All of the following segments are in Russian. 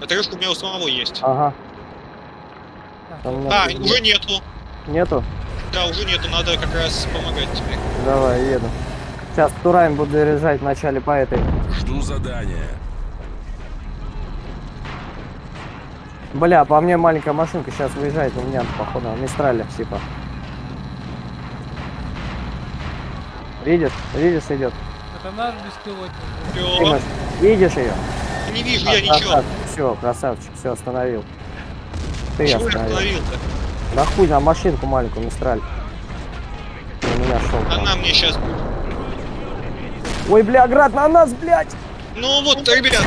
А трешка у меня у самого есть. Ага. Там А, уже нету. Нету? Да, уже нету, надо как раз помогать тебе. Давай, еду. Сейчас Турайн буду заряжать вначале по этой. Жду задания. Бля, по мне маленькая машинка сейчас выезжает у меня, походу, на Мистрале, типа. Видишь? Видишь, идет. Это наш беспилотник. Видишь ее? Не вижу я ничего. Все, красавчик, все, остановил. Ты Чего остановил. остановил-то? Да хуй на машинку маленькую, Мистраль. На меня шел. Она мне сейчас... Ой, бля, град на нас, блядь! Ну вот, ребят,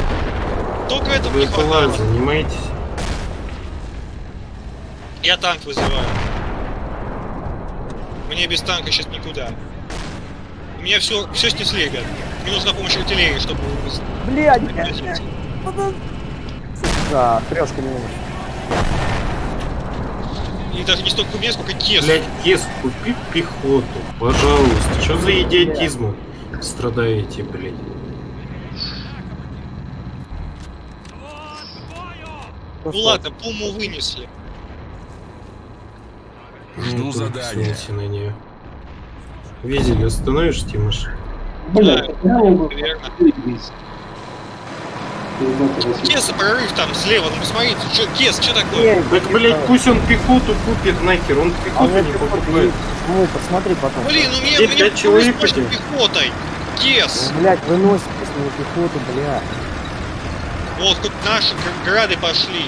только этого не БПЛА, хватает. занимайтесь. Я танк вызываю. Мне без танка сейчас никуда. У меня все, все снесли, ребят. Мне нужна помощь артиллерии, чтобы... Блядь, блядь, блядь. Да, трешка минус. И даже не столько мне, сколько кес. Блять, Кес, купи пехоту, пожалуйста. Что за идиотизмом страдаете, блядь? Ну Ну ладно, пуму вынесли. Жду Ну, посмотрите на нее. Видели, остановишь, Тимош? Да, верно. Кеса прорыв там слева, ну посмотрите, что, Кес, что такое? Эй, Так, блять, пусть он пехоту купит нахер, он А у пехоту меня не покупает. Ну, посмотри потом. Блин, ну меня, Где меня человек пехотой. Кес. Ну, Блядь, выносит с него пехоту, бля. Вот, хоть наши грады пошли.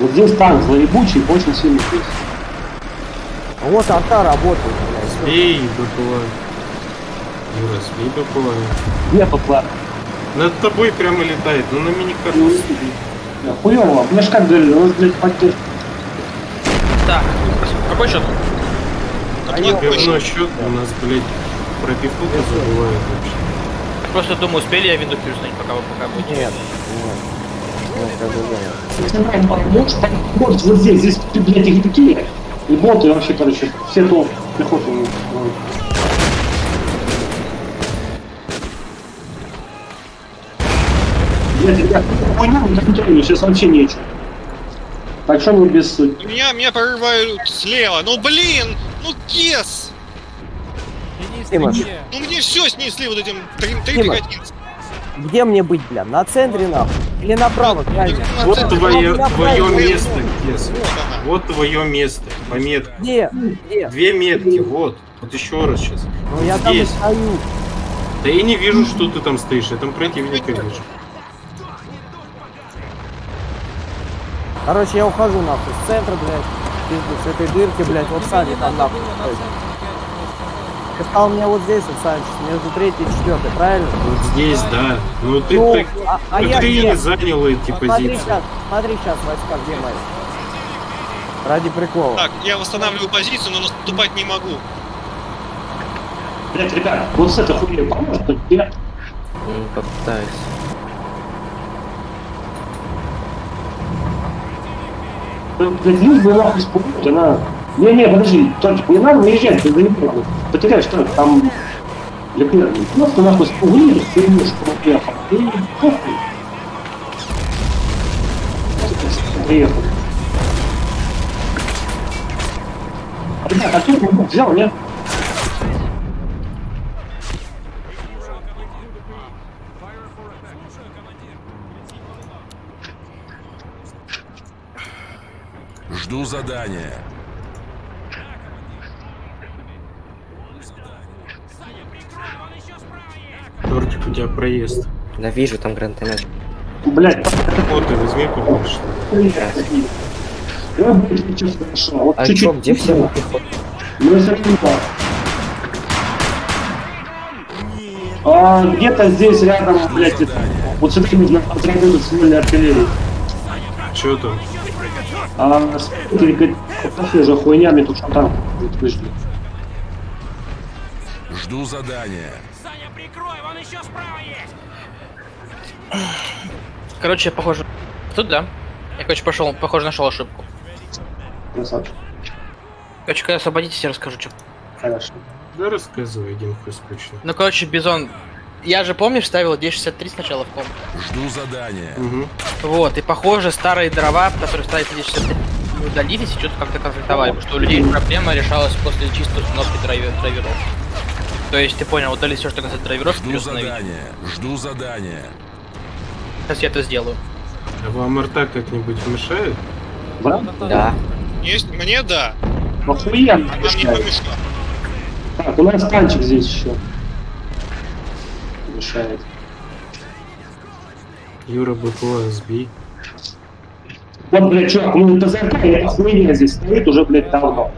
Вот здесь танк злоебучий, очень сильный здесь. А Вот арта работает, блядь. Сбей БПЛА. Юра, сбей БПЛА. Где попла? Над тобой прямо летает, ну на миникарту Ну. Да, Хуёво, мне ж как говорили, у нас, блядь, поддержка. Так, какой счет? А Говно счет у нас, блядь, про пехоту забывают вообще. Просто думаю, успели я винду плюснуть, пока вы пока будете. Нет, нет. Ну, может, вот здесь, здесь, блядь, их такие. И боты вообще, короче, все то пехоту. Ну, контролю, сейчас вообще нечего. Так что не без суть. Меня, меня прорывают слева. Ну блин, ну Кес. Где? Ну мне все снесли вот этим три, три. Где мне быть, бля? На центре нахуй? Или направо? На Вот твое, Ну, твое место, Кес. Вот. Вот твое место, пометка. Где? Где? Две метки, вот. Вот еще раз сейчас. Ну я там и стою. Да я не вижу, что ты там стоишь, я там противника вижу. Короче, я ухожу нахуй с центра, блядь. С этой дырки, блядь, вот сами там нахуй. Ты стал у меня вот здесь, вот, Санчес, между третьей и четвертой, правильно? Вот здесь, да. Ну ты Ну, так... а, а ну я ты не занял эти Смотри позиции. сейчас, смотри сейчас, войска, где мои? Ради прикола. Так, я восстанавливаю позицию, но наступать не могу. Блядь, ребят, вот с этой хуйней поможет, хоть я Попытаюсь. Лишь бы нахуй спугнуть, она... Не-не, подожди, только не надо выезжать, ты заебал. Потеряешь что там... Для первого. Просто нахуй спугни, ты не уехал. И похуй. Приехал. Ребят, а тут он взял, нет? Жду задания. Тортик, у тебя проезд. Да вижу, там гранатомет. Блядь, Вот ты возьми побольше. я, сейчас. Вот А чё, где все на пехоту? Ну. А, где-то здесь рядом, блядь, это- вот с этим нужно отработать сильной артиллерии. Че там? А с этой, говорит, похоже, хуйнями тут что там вот, вышли. Жду задания. Короче, похоже... Тут, да? Я, короче, пошел, похоже, нашел ошибку. Красавчик. Короче, когда освободитесь, я расскажу, что. Хорошо. Да рассказывай, один хуй скучно. Ну, короче, Бизон Я же, помнишь, ставил 1063 сначала в комп. Жду задания. Угу. Вот, и похоже, старые дрова, которые ставят 1063, не удалились и что-то как-то конфликтовали, потому что у людей проблема решалась после чистой установки драйвер, драйверов. То есть, ты понял, удалить все, что касается драйверов, Жду задания. Жду задания. Сейчас я это сделаю. А вам арта как-нибудь мешает? Брат, Да. Есть, мне да, охуенно она мне мешает. помешала. Так, у нас панчик здесь еще. Мешает. Юра БПЛА сбей. Вот, блядь, чувак, ну это эта хуйня здесь стоит уже, блядь, давно.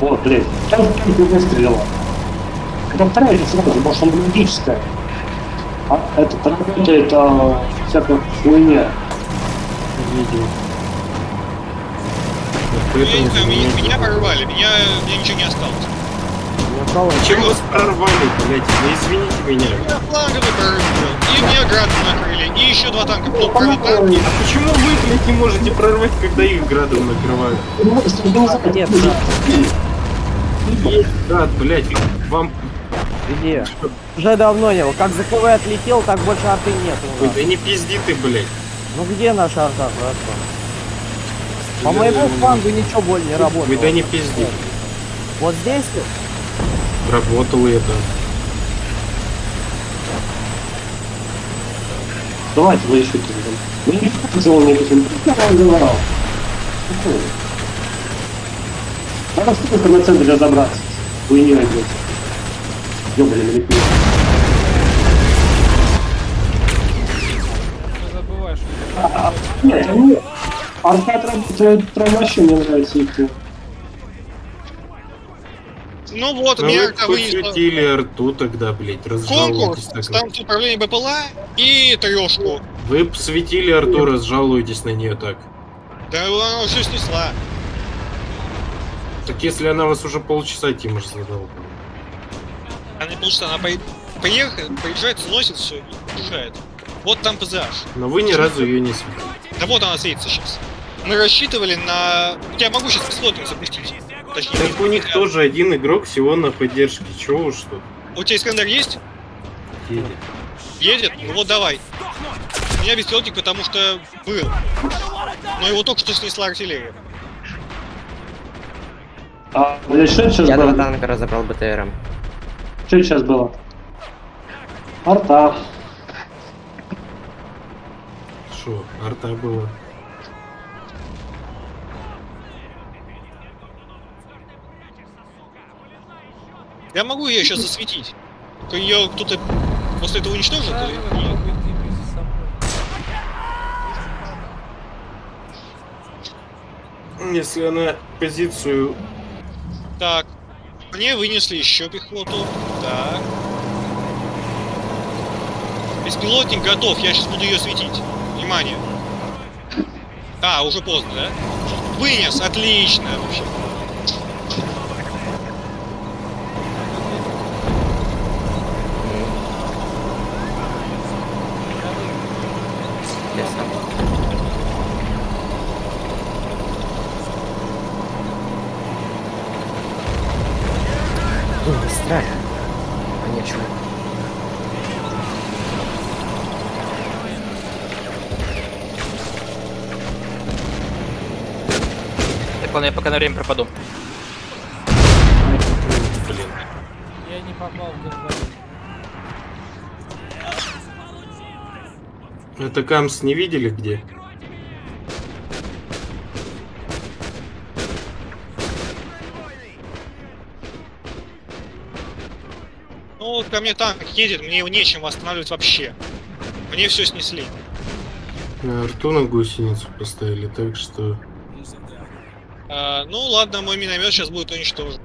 Вот, блядь, там танке выстрелила. Это вторая это сразу, может, она магическая. А этот работает а, всякая хуйня. Видео. Вот я не поэтому знаю, меня, меня порвали, меня, мне ничего не осталось. Стал- Чем вас прорвали, блядь? Вы извините меня. Я фланговый прорыв был, и меня градом накрыли, и еще два танка. Ну, А почему вы, блядь, не можете прорвать, когда их градом накрывают? Ты организовать Нет, хуйню. Град, блядь, вам... Где? Уже давно не было. Как за КВ отлетел, так больше арты нет Ой, да не пизди ты, блядь. Ну где наша арта, братва? По моему флангу ничего более не работает. Вы да не пизди. Вот здесь Работало это. Давайте вы еще там. Ну не хотел мне этим. Давай, Надо на центре разобраться. Хуйни идет. Ёбаный лепит. Не забывай, что Нет, нет. Аркад работает прям вообще мне нравится их. Ну вот, А меня вы вынесло посвятили арту тогда, блядь, конкурс, так. станцию управления БПЛА и трешку. Вы б светили арту, разжалуйтесь на нее так. Да она все снесла. Так если она вас уже полчаса Тимош задал. Она что она при- приехает, приезжает, сносит все и уезжает. Вот там ПЗH. Но вы ни разу ее не светили. Да вот она светится сейчас. Мы рассчитывали на... Я могу сейчас бесплатно запустить. Точнее, Так у них я- тоже один игрок всего на поддержке. Чего уж тут У тебя Искандер есть? едет. Едет? Ну вот давай. У меня беспилотник, потому что был. Но его только что снесла артиллерия. А, блядь, что сейчас Я два было? танка разобрал БТРом. Что сейчас было? Арта. Шо, арта была. Я могу ее сейчас засветить. Ее кто-то после этого уничтожит? Да, или нет? Если она позицию... Так. Мне вынесли еще пехоту. Так. Беспилотник готов, я сейчас буду ее светить. Внимание. А, уже поздно, да? Вынес, отлично вообще. Я сам. Ой, быстро. А нечего. Так ладно, я пока на время пропаду. Блин. Я не попал в газовик. Это Камс не видели где? Ну вот ко мне танк едет, мне его нечем восстанавливать вообще. Мне все снесли. На арту на гусеницу поставили, так что... А, ну ладно, мой миномет сейчас будет уничтожен.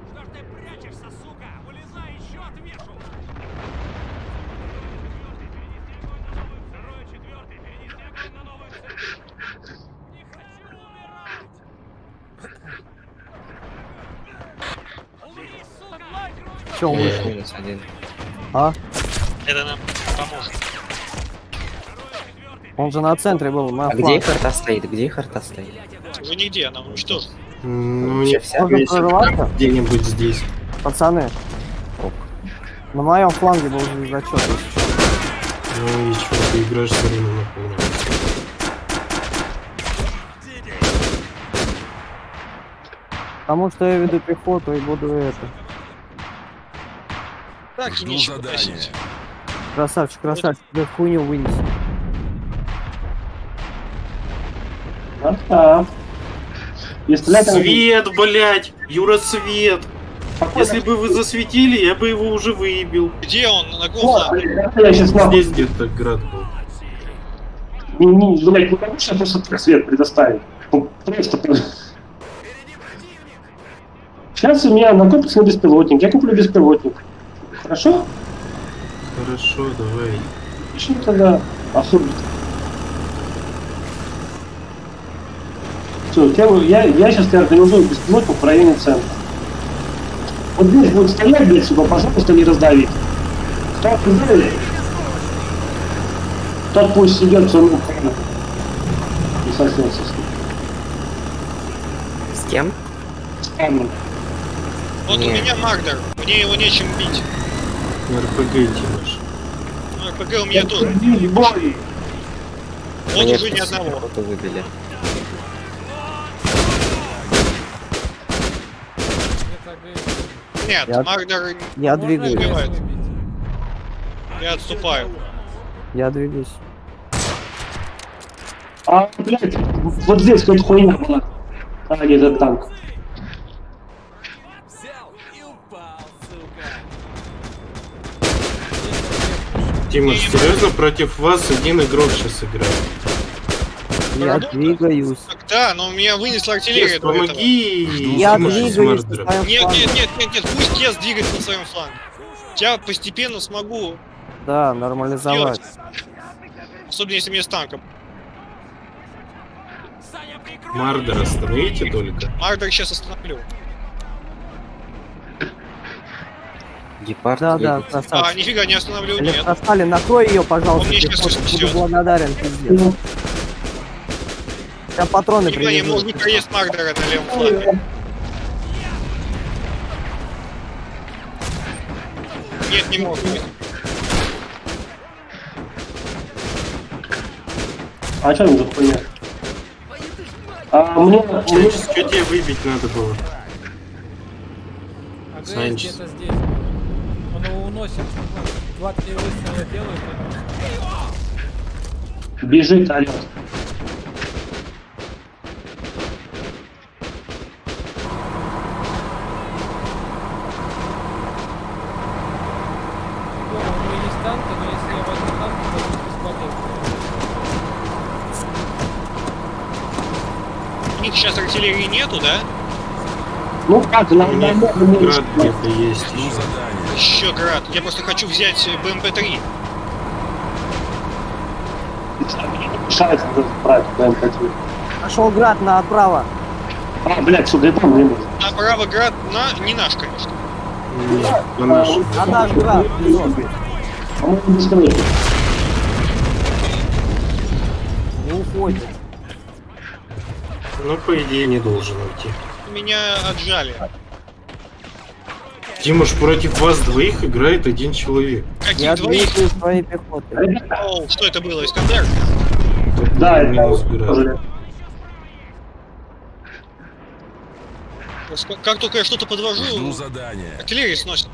Че он вышел? минус один. А? Это нам поможет. Он же на центре был, на А где фланге. их арта стоит? Где их арта стоит? Уже нигде, она уничтожена. Ну, Вообще не вся? Можно весит прорываться? где-нибудь здесь. Пацаны. На моем фланге был звездочет. Ну и чё, ты играешь все время на полном. Потому что я веду пехоту и буду это. Так, Жду просить. Красавчик, красавчик, тебе хуйню вынес. А-а. И стрелять надо- Свет, блядь! Юра, свет! Спокойно. Если бы вы засветили, я бы его уже выебил. Где он? На это я сейчас. Здесь где-то град был. Не, не, блядь, не могу сейчас просто свет предоставить. Ну, Просто. Сейчас у меня накопится на беспилотник. Я куплю беспилотник. Хорошо? Хорошо, давай. Начнем тогда особенно. Все, я, я, я сейчас тебе организую беспилотник в районе центра. Вот здесь будет стоять, блядь, сюда, пожалуйста, не раздави. Кто раздавили? Тот пусть идет в комнату. И соснется с ним. С кем? С камнем. Вот у Нет. меня Магдер. Мне его нечем бить. РПГ идти наш. Ну, РПГ у меня тоже. Бой! Вот уже ни просто одного. выбили. Мне так и Нет, Я- Магдер Я Можно двигаюсь. Убивает. я отступаю. Я двигаюсь. А, блядь, вот здесь тут хуйня была. А, нет, это танк. Тимур, серьезно, против вас один игрок сейчас играет? Я Правда? двигаюсь. Так, да, но меня вынесла артиллерия Кес, помоги! Я двигаюсь Нет, нет, нет, нет, нет, пусть Кес двигается на своем фланге. Я постепенно смогу, Да, нормализовать. особенно если мне с танком. Мардер остановите только. Магдер сейчас остановлю. Гепард Да, да, двигается. А, нифига не остановлю, нет. Электростали, накрой ее, пожалуйста. Он мне сейчас. Буду благодарен, пиздец. Я патроны Внимание, привезу. может быть проезд Магдера на левом фланге. Нет, не быть. А что за хуйня? А, мне, мне, Что тебе выбить надо было? АГС Санчес. где-то здесь. Он его уносит. Два-три выстрела делает. бежит, орёт. Егор, у него есть танки, но если я возьму танк, то он бесполезен. У них сейчас артиллерии нету, да? Ну как, на, на, на, на, град где-то есть Жду еще. Еще град. Я просто хочу взять э, БМП-3. мешается брать БМП-3. Пошел град направо. А, блядь, сука, я помню, не. Направо град на... Не наш, конечно. Нет, по нашим. А наш град. крыши. Не уходит. Ну, по идее, не должен уйти. Меня отжали. Тимуш, против вас двоих играет один человек. Каких Я двоих? двигаюсь своей пехотой. Оу, что это было? Искандер? Тут Да, это Как только я что-то Жду подвожу, задания. артиллерия сносит.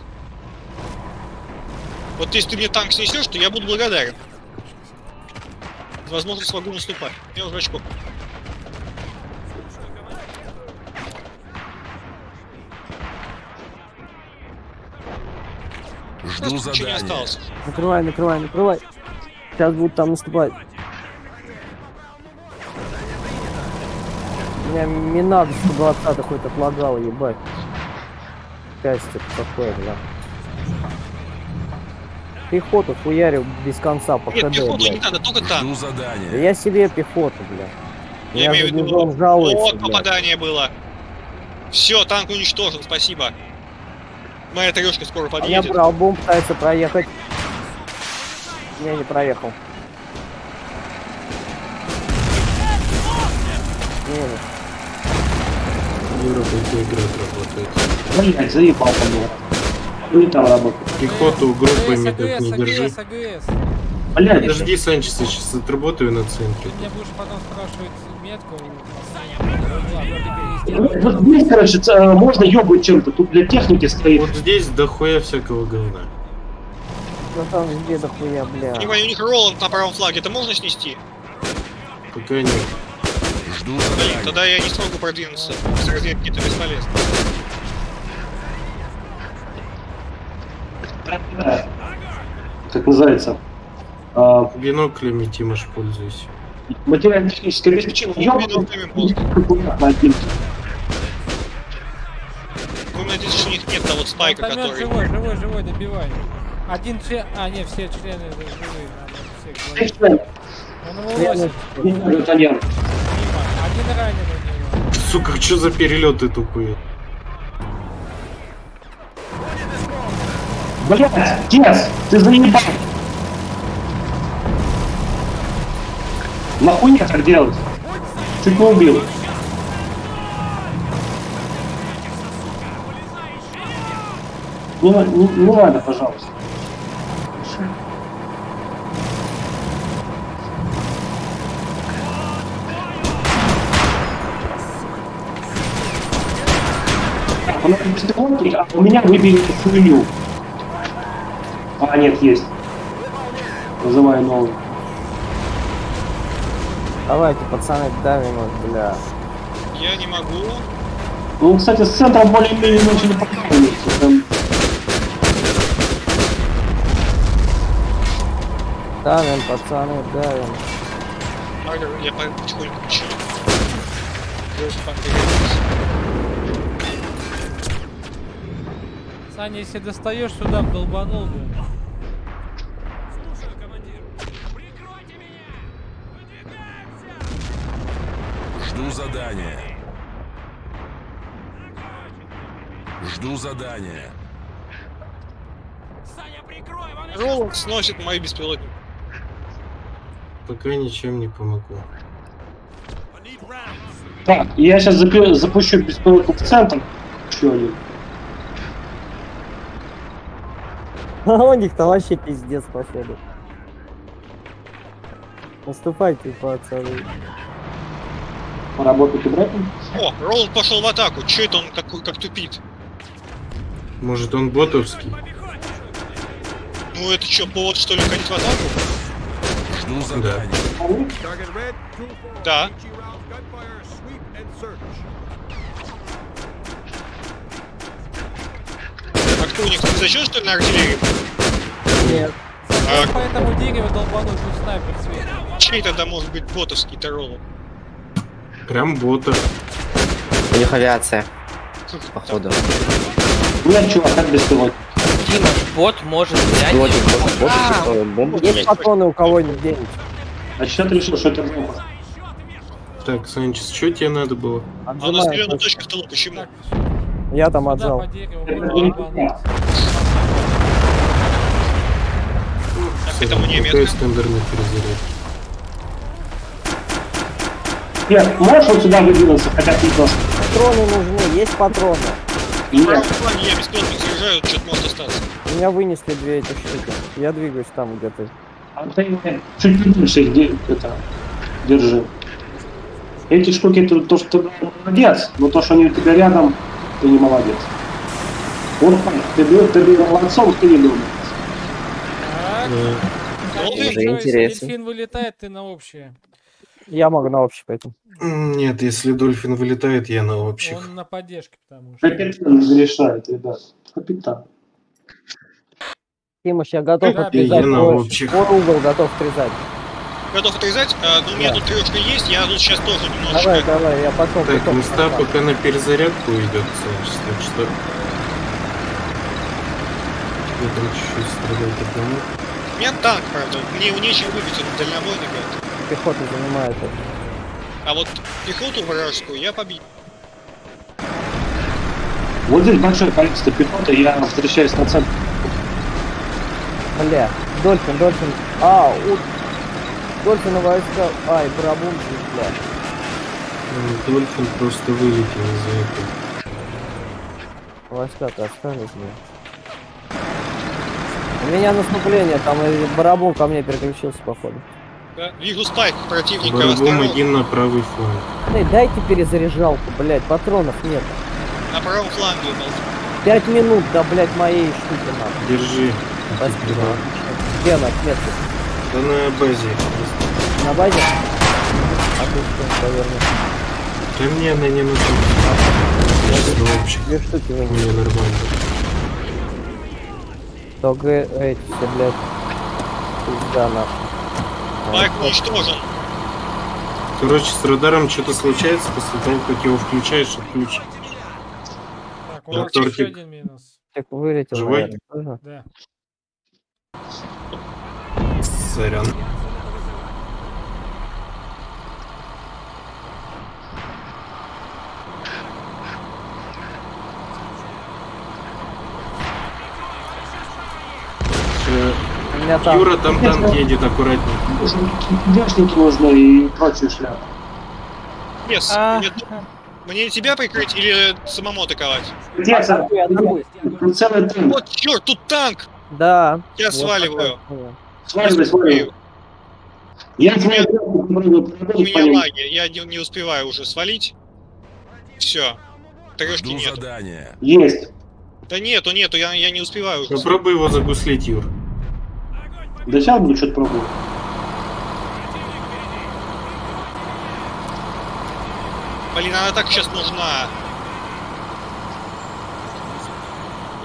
Вот если ты мне танк снесешь, то я буду благодарен. Возможно, смогу наступать. Я уже очко. Жду не задания. осталось. Накрывай, накрывай, накрывай. Сейчас будут там наступать. У меня Минад 120 хоть отлагал, ебать. Счастье такое, бля. Пехоту хуярю без конца по Нет, ХД, пехоту не блядь. надо, только Жду танк. Да задания. я себе пехоту, бля. Я Я имею в виду... жалуется, Вот блядь. попадание было. Все, танк уничтожен, спасибо. Моя трешка скоро А меня подъедет. бралбом пытается проехать. Я не проехал. Юра, какой игрок работает. Блять, заебал по мне. Ну и там работает. Пехоту группами АГС, так не держи. АГС, АГС. Блять, Подожди, Санчес, я сейчас отработаю на Ты центре. меня будешь потом спрашивать метку. Вот здесь, короче, э, можно ебать чем-то. Тут для техники стоит. Вот здесь дохуя всякого говна. Ну там везде дохуя, бля. Внимание, у них Роланд на правом флаге, это можно снести? Пока нет. Жду Блин, тогда я не смогу продвинуться. С разведки это бесполезно. Как называется? А, Биноклями, Тимош, пользуйся. Материально-техническое обеспечение. Будем надеяться, что у них нет того спайка, Вертолет который... живой, живой, живой, добивай. Один член... А, нет, все члены живые. Надо всех Член. говорить. Он его уносит. Один ранен у него. Сука, что за перелеты тупые? Блять, Тес, ты заебал. Нахуя так делать? Чуть не убил. Не, не, не надо, пожалуйста. Нас беспилотник, а у меня выбили хуйню. А, нет, есть. Вызываю новый. Давайте, пацаны, давим их, бля. Я не могу. Ну, кстати, с центром более-менее начали. Там Давим, пацаны, давим. Я по- потихоньку понравилось. Саня, если достаешь сюда, долбанул бы. Жду задания. Жду задания. Роланд сносит мои беспилотники. Пока ничем не помогу. Так, я сейчас запущу беспилотник в центр. Еще один. А у них-то вообще пиздец, походу. Наступайте, пацаны. Поработать обратно. О, Роланд пошел в атаку. Че это он такой, как тупит? Может он ботовский? Ну это что, повод что ли ходить в атаку? Жду задания. Да. А кто у них не зачет, что ли, на артиллерии? Нет. А По этому дереву долбануть, тут снайпер светит. чей тогда может быть ботовский-то Роланд? Прям бота. У них авиация, походу. Нет, чувак, как беспилотник. Дима, бот может взять... Пилотник просто бот, А, бомбу Есть патроны у кого-нибудь где-нибудь? А что ты решил, что это бомба? Так, Санчес, что тебе надо было? А у нас Отжимаю зеленая точка тылу, почему? Я там отжал. Так, этому не Какая Нет, можешь вот сюда выдвинуться, хотя бы немножко? Патроны нужны, есть патроны. Нет. я беспилотник заряжаю, что-то может остаться. Меня вынесли две этих штуки. Я двигаюсь там, где ты. А ты чуть меньше их де- это, держи. Эти штуки, это то, что ты молодец, но то, что они у тебя рядом, ты не молодец. Вот ты был, ты был молодцом, ты не был молодцом. Так, Ну, ты- если интересно. Дельфин вылетает, ты на общее. Я могу на общий поэтому. Нет, если Дольфин вылетает, я на общих. Он на поддержке, потому что. Капитан решает, ребят. Капитан. Тимош, я готов Да, отрезать я на общих. твой угол, готов отрезать. Готов отрезать? А, ну, у меня Да. тут трешка есть, я тут сейчас тоже Давай, немножечко... давай, я потом. Так, потом места поставлю. пока на перезарядку идет, Санчес, так что... Я там чуть-чуть страдать одному. У меня танк, правда, мне нечем выбить, он дальнобойный, гад. Пехота занимает это. А вот пехоту вражескую я побил. Вот здесь большое количество пехоты, я возвращаюсь на центр. Бля, Дольфин, Дольфин. А, у Дольфина войска. Ай, барабунчик, бля. Дольфин просто вылетел из-за этого. Войска-то остались, блин. У меня наступление, там и барабун ко мне переключился, походу. Да, Вижу спайк противника. Осторожно. один на правый фланг. Эй, дайте перезаряжалку, блядь, патронов нет. На правом фланге. ну, Пять минут до, блядь, моей штуки надо. Держи. Спасибо. Где она, метки? Да на базе. На базе? А ты что, наверное. Да мне она не нужна. Чисто вообще. Две штуки вынес. Мне нормально. Только эти блядь. Пизда наша. Спайк уничтожен. Короче, с радаром что-то случается после того, как его включаешь, отключишь. Так, у нас еще один минус. Так вылетел, Живой? наверное. Да. Сорян. Э, У меня там... Юра, там танк едет аккуратнее. Дашники нужны и прочие шляпы. Yes. А. Мне, мне тебя прикрыть или самому атаковать? Атакуй, атакуй. Тут целый танк. Вот, черт, тут танк! Да. Я Вот сваливаю. Сваливай, сваливай. Я попробую У меня лаги, я не, не успеваю уже свалить. Все. Трешки нет. задания. Есть. Да нету, нету, я, я не успеваю уже. Попробуй его загуслить, Юр. Да сейчас буду что-то пробовать. Блин, она так сейчас нужна.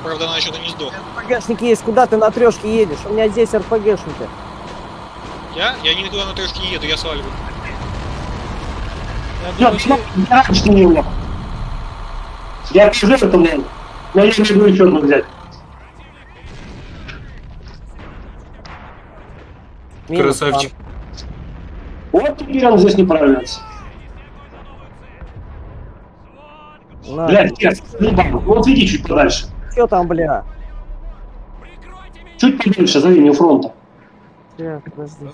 Правда, она что-то не сдохла. РПГшники есть, куда ты на трешке едешь? У меня здесь РПГшники. Я? Я никуда на трешке не еду, я сваливаю. Я Я, думаю, я, я раньше не его. Я уже это мол. Но я не могу еще одну взять. Минус Красавчик. танк. Вот теперь он здесь не правится. На, Блядь, нет, не бабу. Вот иди чуть подальше. Что там, бля? Чуть подальше, за линию фронта. Ща, подожди.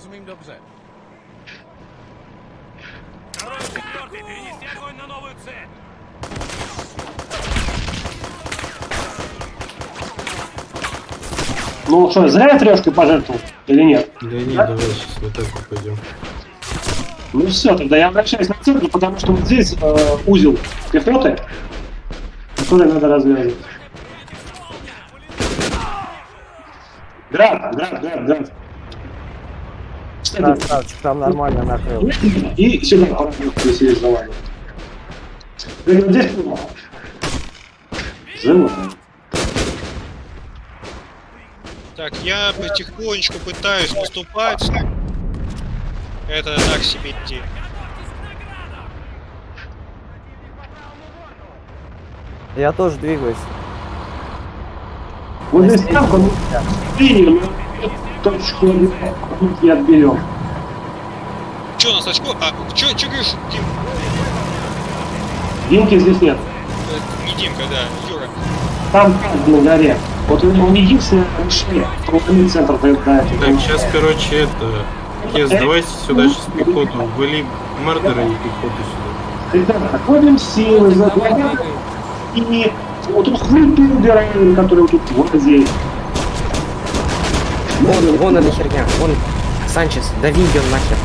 Ну что, зря я трешкой пожертвовал или нет? Да не, давай сейчас вот так вот пойдем. Ну все, тогда я обращаюсь на центр, потому что вот здесь э, узел пехоты, который надо развязывать. Град, град, град, град. Красавчик, там нормально накрыл. и сюда пора если есть вот здесь понял? Животное. Так, я потихонечку пытаюсь наступать. Это так себе идти. Я тоже двигаюсь. Вот здесь там, он принял, точку не отберем. Че у нас очко? А, че, че говоришь, Дим? Димки здесь нет. Э, Не Димка, да. Там на горе. Вот у него единственное решение проломить центр до Так, сейчас, короче, это... Кес, давай сюда сейчас пехоту. Вали Мардера и пехоту сюда. Ребята, находим силы, закладываем и вот тут убираем, которые вот тут в воде. Вон, вон эта херня, вон Санчес, дави ее нахер.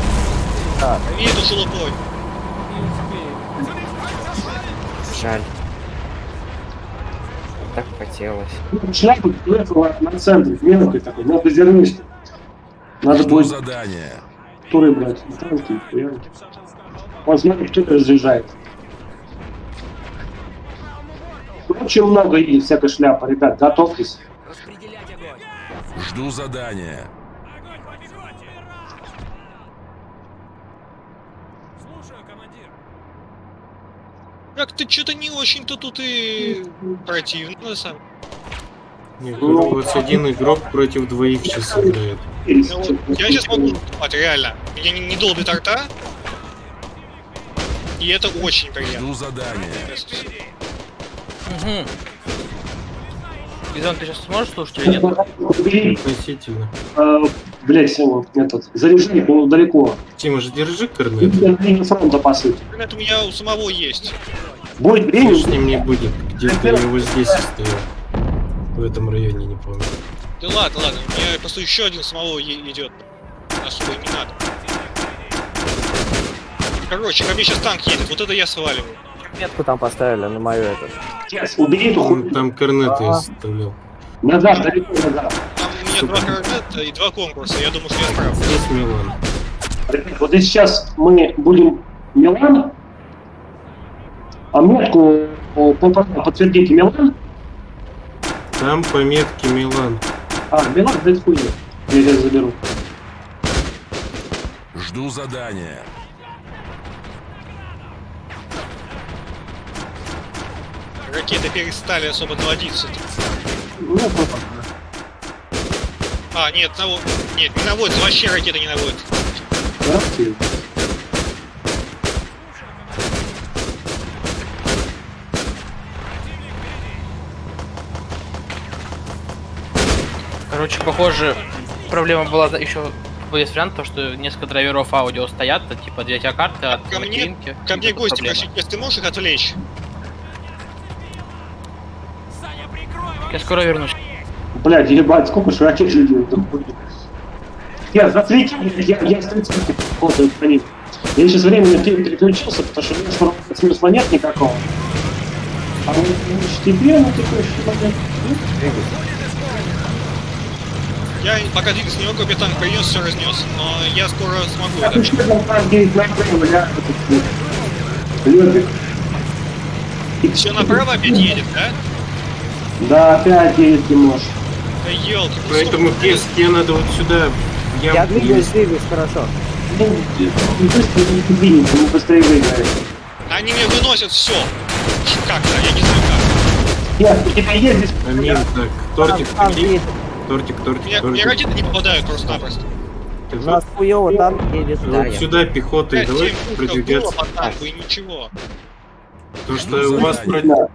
Виду шелупой. не успеем. Жаль. Так хотелось. Шляпы приехала на центре, мелкой такой, на дозернистой. Надо Жду будет задания. туры брать, танки и хуярить. Вот смотри, кто разъезжает. Очень много есть всякой шляпы, ребят, готовьтесь. Жду задания. Как-то что-то не очень-то тут и противно, на самом Не, говорю, вот один игрок против двоих сейчас играет. Ну, вот, я сейчас могу наступать, реально. Меня не, не долбит арта. И это очень приятно. Жду задания. Угу. Бизон, ты сейчас сможешь слушать или нет? Относительно. Э, блядь, этот, заряжай его далеко. Тима же держи И корнет. на линию фронта, по сути. Это у меня у самого есть. Будет С время, ним не будет. Где-то я его здесь оставил. В этом районе, не помню. Да ладно, ладно, у меня просто еще один самого идет. Особо и не надо. Короче, ко мне сейчас танк едет, вот это я сваливаю. Метку там поставили на мою эту. Сейчас, убери эту Там, хуйню. там корнеты я оставлял. Назад, далеко назад. Меня два координата и два конкурса, я думаю, что я справлюсь. Здесь Милан. Ребят, вот если сейчас мы будем Милан, а метку подтвердите Милан, Там по метке Милан. а, Милан, да это хуйня. Я сейчас заберу. Жду задания. Ракеты перестали особо наводиться. Ну, просто. А, нет, наво... Нет, не наводится, вообще ракеты не окей. Короче, похоже, проблема была еще есть вариант, то, что несколько драйверов аудио стоят, то, типа видеокарты от Ко мне, ко мне гости если ты можешь их отвлечь? Я скоро вернусь. Блядь, ебать, сколько ж ракет летит. там хуйня. Я засветил, я, я с 30 работаю по ним. Я сейчас временно пере- переключился, потому что у меня смысла нет никакого. А вот ну, тебе на текущий момент... ну, Я пока двигаться не могу, капитан принес, все разнес. Но я скоро смогу Я хочу там раз 9 на бля, Лёбик. Все направо опять едет, да? Да, опять едет Тимош. Да елки, Поэтому Кес, тебе надо вот сюда. Я ямку двигаюсь, двигаюсь, хорошо. Ну, не быстро не двинется, мы быстрее выиграем. Они меня выносят все. Как-то, я не знаю как. Я, у тебя есть здесь... Амин, так, тортик, едет. Тортик, тортик, меня тортик. ракеты не попадают просто-напросто. У нас хуёво, танк едет. вот Да, я- сюда пехотой, Пять, давай продвигаться. по танку и ничего. Потому что у вас против...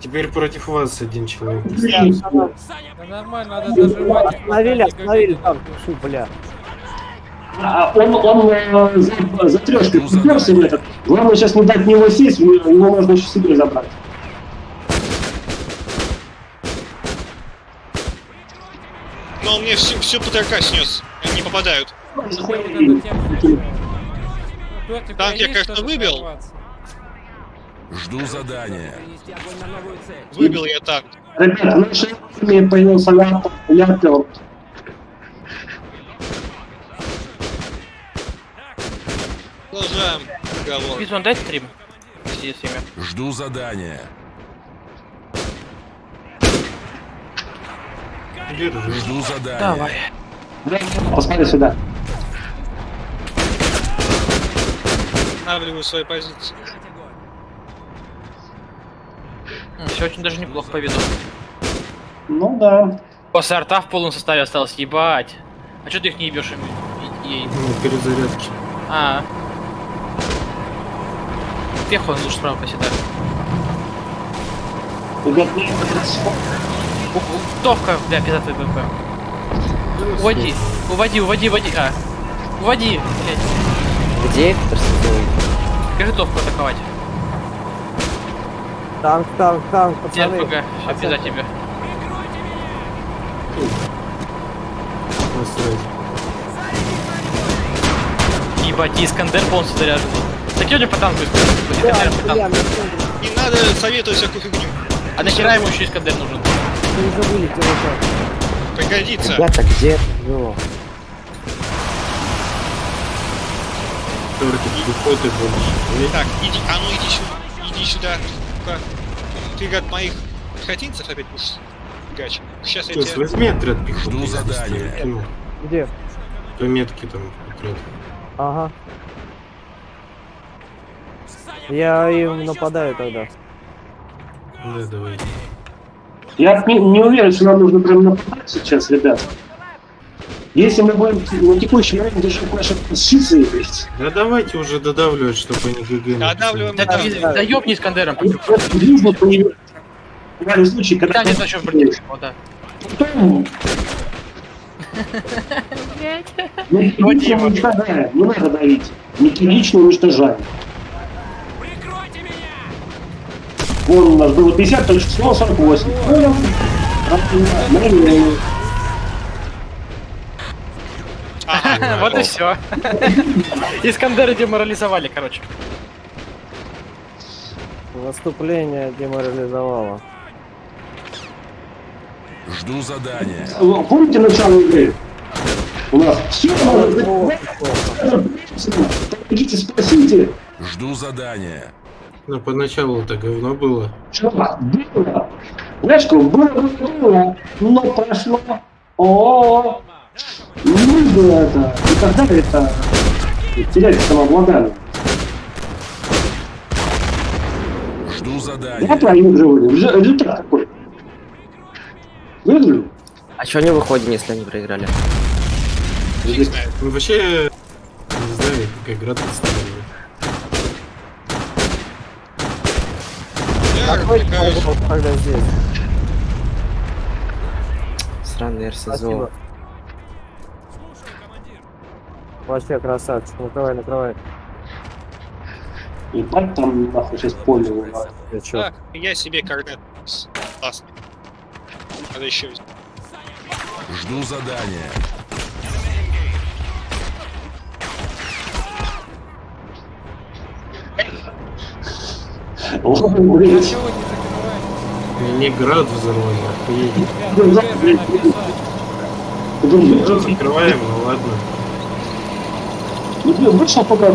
Теперь против вас один человек. Да нормально, надо дожимать. Остановили, остановили не Фу, бля. А, он, он э, за, за трешкой приперся в этот. Главное сейчас не дать него сесть, его можно еще себе забрать. Но он мне всю, всю ПТРК снес. Они не попадают. Танк я как-то выбил. прорваться? Жду задания. Выбил я танк. Ребят, в нашей армии появился ляп, ляпер. Продолжаем разговор. Бизон, дай стрим. Жду задания. Жду задания. Давай. Посмотри сюда. Останавливаю свои позиции. Все очень даже неплохо по виду. Ну да. После арта в полном составе осталось, ебать. А что ты их не ебешь им? И- ей? На перезарядке. А. Пеху он лучше справа поседает. Ну, Товка, бля, пиздатый БМП. Уводи, уводи, уводи, уводи. А. Уводи, блядь. Где расстрелили? Скажи товку атаковать. Танк, танк, танк, пацаны. РПГ? Все, пизда тебе. Насрать. Ебать, и Искандер полностью заряжен. Так я по танку Искандер Да, по танку. Не надо советовать всякую фигню. А нахера ему еще Искандер нужен? не уже вылетел уже. Пригодится. Ребята, где его? Тортик пехоты больше. Так, иди, а ну иди сюда. Иди сюда. Ну-ка. Ты от моих пехотинцев опять будешь гач. Сейчас я То есть тебя... возьми отряд пехоты. Я задания. кинул. Где? По метке там отряд. Ага. Я им нападаю тогда. Да, давай. Я не, не уверен, что нам нужно прям нападать сейчас, ребят. Если мы будем на текущий момент держать наши позиции, то есть, Да давайте уже додавливать, чтобы они ГГ Додавливаем. Да, Да, да. да ёбни Искандером. они просто близнут по нему. В случае, когда... Да, нет, борту. О, да. Потом... Методично уничтожаем. Не надо давить. Методично уничтожаем. Вон у нас было 50, точка 148. Понял? Правильно. Ага, Вот и все. Искандеры деморализовали, короче. Наступление деморализовало. Жду задания. Помните начало игры? У нас все Идите спросите, Жду задания. Ну, поначалу это говно было. что было. Знаешь, что было, было, но прошло. О, нужно это. И тогда это терять самообладание. Жду Я задания. правильно говорю. Резу- Результат какой? Выиграли? А что не выходим, если они проиграли? не знаю. Ну, вообще, не знаю, как игра. Я развлекаюсь. Когда здесь. Сраный РСЗО. Спасибо. Вообще красавчик. Накрывай, накрывай. Ебать там нахуй сейчас поле у нас. Так, я себе корнет. Классно. Надо еще взять. Жду задания. Мне град взорвали, охуеть. Закрываем, ну ладно. Ну, блин, вышел пока.